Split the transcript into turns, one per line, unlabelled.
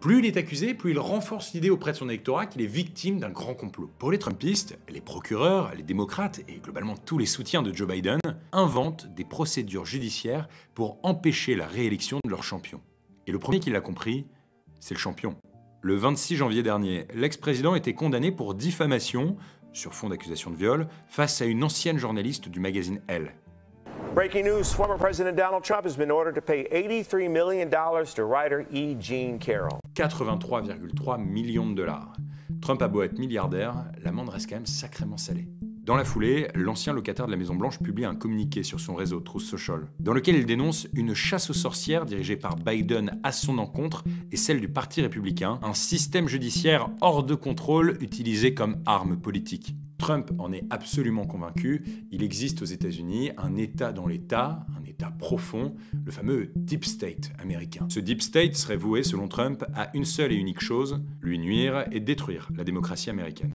Plus il est accusé, plus il renforce l'idée auprès de son électorat qu'il est victime d'un grand complot. Pour les Trumpistes, les procureurs, les démocrates et globalement tous les soutiens de Joe Biden inventent des procédures judiciaires pour empêcher la réélection de leur champion. Et le premier qui l'a compris, c'est le champion. Le 26 janvier dernier, l'ex-président était condamné pour diffamation, sur fond d'accusation de viol, face à une ancienne journaliste du magazine Elle.
Breaking news former President Donald Trump has been ordered to pay $83 million to writer E. Jean Carroll.
83,3 millions de dollars. Trump a beau être milliardaire, l'amende reste quand même sacrément salée. Dans la foulée, l'ancien locataire de la Maison-Blanche publie un communiqué sur son réseau Truth Social, dans lequel il dénonce une chasse aux sorcières dirigée par Biden à son encontre et celle du Parti républicain, un système judiciaire hors de contrôle utilisé comme arme politique. Trump en est absolument convaincu, il existe aux États-Unis un État dans l'État, un État profond, le fameux Deep State américain. Ce Deep State serait voué, selon Trump, à une seule et unique chose, lui nuire et détruire la démocratie américaine.